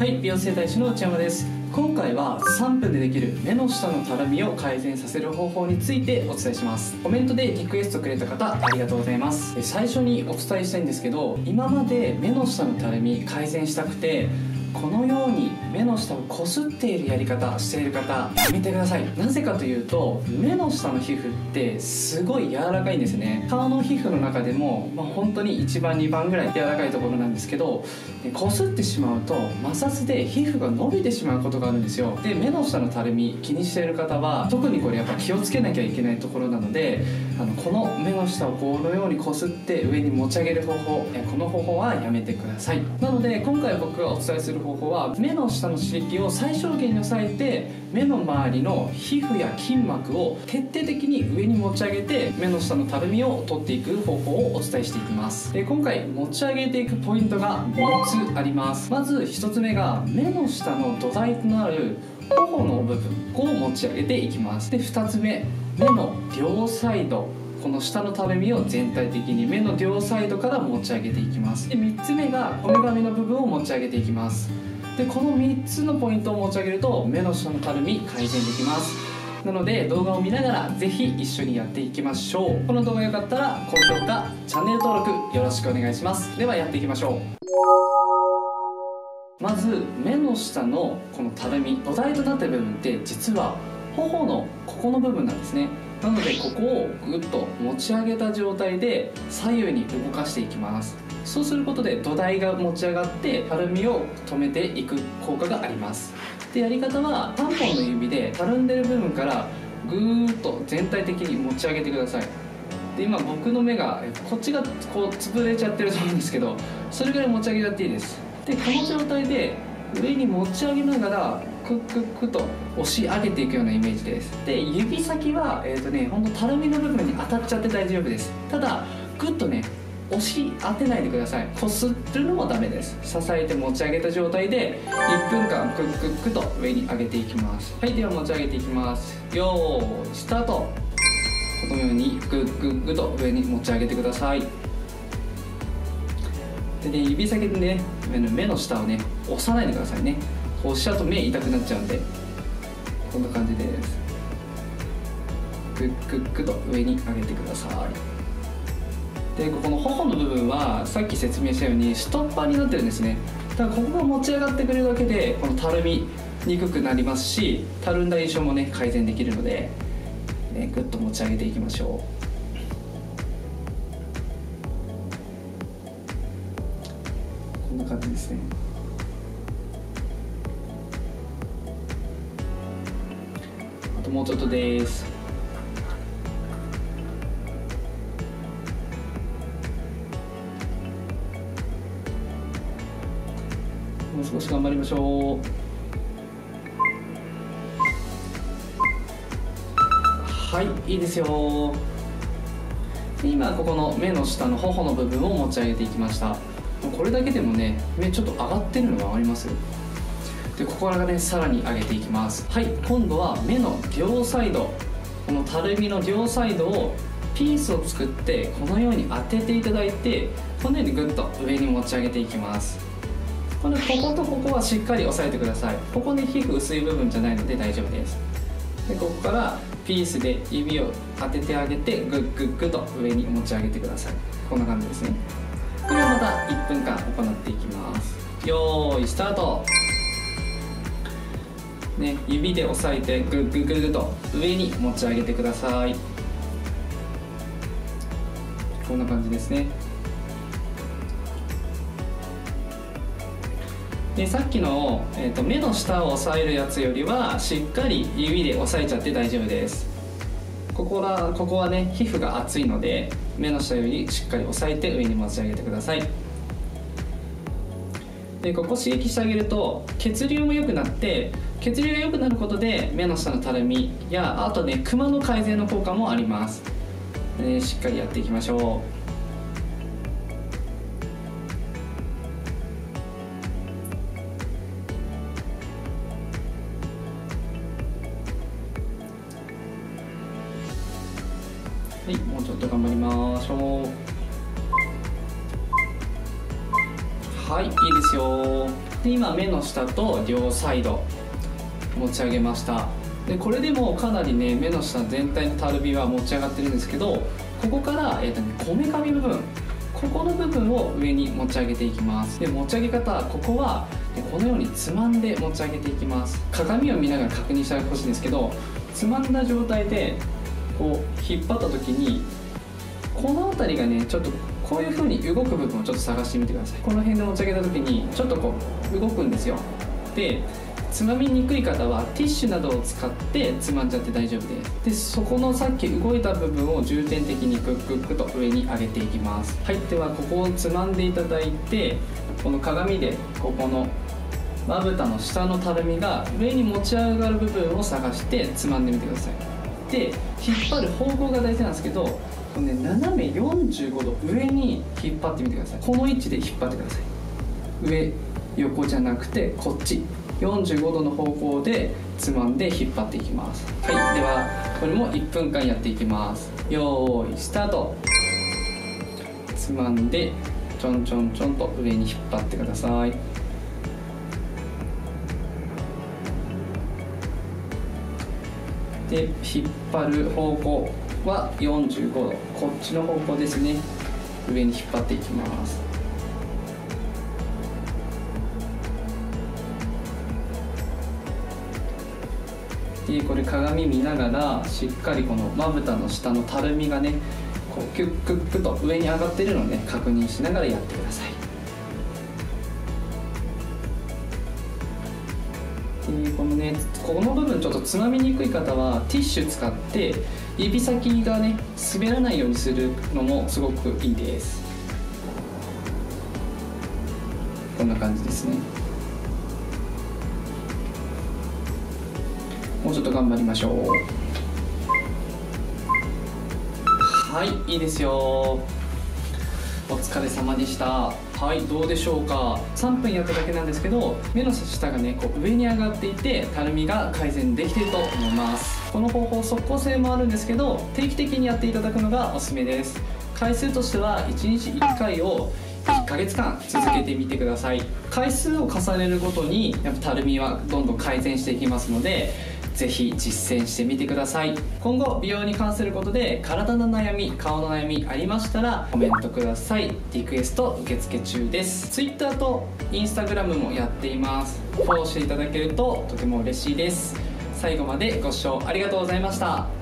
はい美容整体師の内山です。今回は3分でできる目の下のたるみを改善させる方法についてお伝えします。コメントでリクエストくれた方ありがとうございます。最初にお伝えしたいんですけど今まで目の下のたるみ改善したくてこのようにの下をこすっているやり方している方やめてください。なぜかというと目の下の皮膚ってすごい柔らかいんですね。顔の皮膚の中でも、まあ、本当に1番2番ぐらい柔らかいところなんですけどこすってしまうと摩擦で皮膚が伸びてしまうことがあるんですよ。で目の下のたるみ気にしている方は特にこれやっぱ気をつけなきゃいけないところなのであのこの目の下をこのようにこすって上に持ち上げる方法この方法はやめてください。なので今回僕がお伝えする方法は目の下の刺激を最小限に抑えて目の周りの皮膚や筋膜を徹底的に上に持ち上げて目の下のたるみを取っていく方法をお伝えしていきます。で今回持ち上げていくポイントが3つありますまず1つ目が目の下の土台となる頬の部分を持ち上げていきます。で2つ目目の両サイド。この下のたるみを全体的に目の両サイドから持ち上げていきます。で3つ目がこめかみの部分を持ち上げていきます。でこの3つのポイントを持ち上げると目の下のたるみ改善できます。なので動画を見ながらぜひ一緒にやっていきましょう。この動画が良かったら高評価チャンネル登録よろしくお願いします。ではやっていきましょう。まず目の下のこのたるみ土台となってる部分って実は頬のここの部分なんですね。なのでここをぐっと持ち上げた状態で左右に動かしていきます。そうすることで土台が持ち上がってたるみを止めていく効果があります。でやり方は3本の指でたるんでる部分からぐーっと全体的に持ち上げてください。で今僕の目がこっちがこう潰れちゃってると思うんですけどそれぐらい持ち上げちゃっていいです。でこの状態で上に持ち上げながらクックックと押し上げていくようなイメージです。で指先はえっ、ー、とねほんとたるみの部分に当たっちゃって大丈夫です。ただグッとね押し当てないでください。こするのもダメです。支えて持ち上げた状態で1分間クックックと上に上げていきます。はいでは持ち上げていきます。よーいスタート。このようにグッグッグと上に持ち上げてください。でね指先でね目の下をね押さないでくださいね。押しちゃうと目痛くなっちゃうんで。こんな感じです。グッグッグと上に上げてください。でここの頬の部分はさっき説明したようにストッパーになってるんですね。だからここが持ち上がってくれるだけでこのたるみにくくなりますしたるんだ印象もね改善できるので、ね、ぐっと持ち上げていきましょう。こんな感じですね。あともうちょっとです。もう少し頑張りましょう。はいいいですよ。今ここの目の下の頬の部分を持ち上げていきました。これだけでもね目ちょっと上がってるのが分かりますでここからねさらに上げていきます。はい今度は目の両サイド。このたるみの両サイドをピースを作ってこのように当てていただいてこのようにグッと上に持ち上げていきます。このこことここはしっかり押さえてください。ここに皮膚薄い部分じゃないので大丈夫です。でここからピースで指を当ててあげてグッグッグと上に持ち上げてください。こんな感じですね。これをまた1分間行っていきます。よーいスタート。ね、指で押さえてグッグッグッグと上に持ち上げてください。こんな感じですね。でさっきの、えーと、目の下を押さえるやつよりはしっかり指で押さえちゃって大丈夫です。ここらここはね皮膚が厚いので目の下よりしっかり押さえて上に持ち上げてください。でここ刺激してあげると血流も良くなって血流が良くなることで目の下のたるみやあとねクマの改善の効果もあります、えしっかりやっていきましょう。はいもうちょっと頑張りましょう。はいいいですよ。で今目の下と両サイド持ち上げました。でこれでもかなりね目の下全体のたるみは持ち上がってるんですけどここから、えーとね、こめかみ部分。ここの部分を上に持ち上げていきます。で持ち上げ方ここはこのようにつまんで持ち上げていきます。鏡を見ながら確認してほしいんですけどつまんだ状態でこう引っ張った時にこの辺りがねちょっとこういう風に動く部分をちょっと探してみてください。この辺で持ち上げた時にちょっとこう動くんですよ。でつまみにくい方はティッシュなどを使ってつまんじゃって大丈夫ですでそこのさっき動いた部分を重点的にグッグッグと上に上げていきます。はいではここをつまんでいただいてこの鏡でここのまぶたの下のたるみが上に持ち上がる部分を探してつまんでみてください。で引っ張る方向が大事なんですけどこの、ね、斜め45度上に引っ張ってみてください。この位置で引っ張ってください。上横じゃなくてこっち。45度の方向でつまんで引っ張っていきます。はいではこれも1分間やっていきます。よーいスタート。つまんでちょんちょんちょんと上に引っ張ってください。で引っ張る方向は45度。こっちの方向ですね。上に引っ張っていきます。でこれ鏡見ながらしっかりこのまぶたの下のたるみがねこうキュックックと上に上がってるのをね確認しながらやってください。でこのねこの部分ちょっとつまみにくい方はティッシュ使って指先がね滑らないようにするのもすごくいいです。こんな感じですね。もうちょっと頑張りましょう。はいいいですよ。お疲れ様でした。はいどうでしょうか。3分やっただけなんですけど目の下がねこう上に上がっていてたるみが改善できていると思います。この方法即効性もあるんですけど定期的にやっていただくのがおすすめです。回数としては1日1回を1ヶ月間続けてみてください。回数を重ねるごとにやっぱたるみはどんどん改善していきますのでぜひ実践してみてください。今後美容に関することで体の悩み顔の悩みありましたらコメントください。リクエスト受付中です。Twitter と Instagram もやっています。フォローしていただけるととても嬉しいです。最後までご視聴ありがとうございました。